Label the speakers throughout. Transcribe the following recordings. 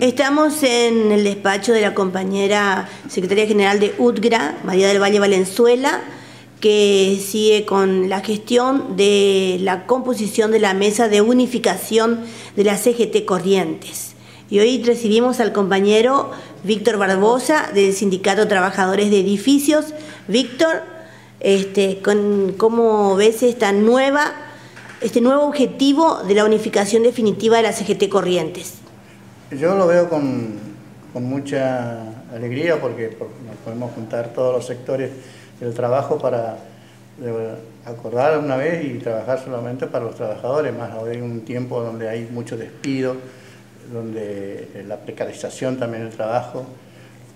Speaker 1: Estamos en el despacho de la compañera secretaria general de UTGRA, María del Valle Valenzuela, que sigue con la gestión de la composición de la mesa de unificación de la CGT Corrientes. Y hoy recibimos al compañero Víctor Barbosa del Sindicato Trabajadores de Edificios. Víctor, este, ¿cómo ves esta nueva, este nuevo objetivo de la unificación definitiva de la CGT Corrientes?
Speaker 2: Yo lo veo con, con mucha alegría porque por- nos podemos juntar todos los sectores del trabajo para acordar una vez y trabajar solamente para los trabajadores, más hoy en un tiempo donde hay mucho despido, donde la precarización también del trabajo,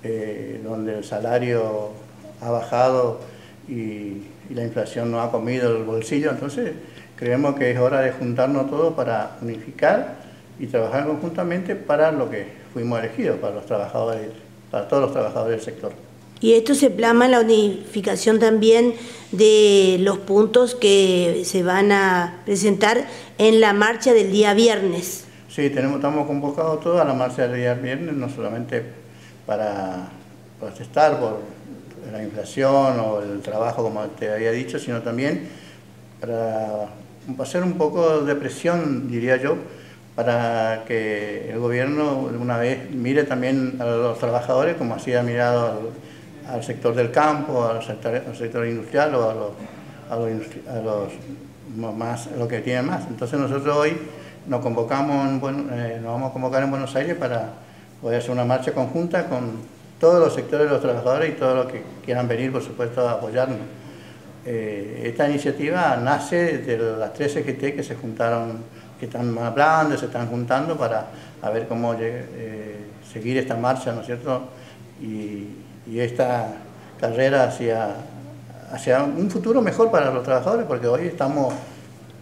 Speaker 2: eh, donde el salario ha bajado y, y la inflación no ha comido el bolsillo, entonces creemos que es hora de juntarnos todos para unificar y trabajar conjuntamente para lo que fuimos elegidos, para los trabajadores, para todos los trabajadores del sector.
Speaker 1: Y esto se plasma en la unificación también de los puntos que se van a presentar en la marcha del día viernes.
Speaker 2: Sí, tenemos, estamos convocados todos a la marcha del día viernes, no solamente para protestar por la inflación o el trabajo, como te había dicho, sino también para hacer un poco de presión, diría yo, para que el gobierno una vez mire también a los trabajadores como así ha mirado al, al sector del campo, al sector, al sector industrial o a los, a los, a los más, lo que tienen más. Entonces nosotros hoy nos convocamos, en Buen- eh, nos vamos a convocar en Buenos Aires para poder hacer una marcha conjunta con todos los sectores de los trabajadores y todos los que quieran venir, por supuesto, a apoyarnos. Eh, esta iniciativa nace de las tres CGT que se juntaron, que están hablando, se están juntando para ver cómo eh, seguir esta marcha, ¿no es cierto? Y, y esta carrera hacia, hacia un futuro mejor para los trabajadores, porque hoy estamos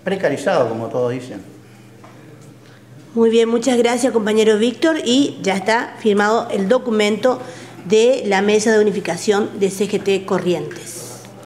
Speaker 2: precarizados, como todos dicen.
Speaker 1: Muy bien, muchas gracias compañero Víctor y ya está firmado el documento de la mesa de unificación de CGT Corrientes.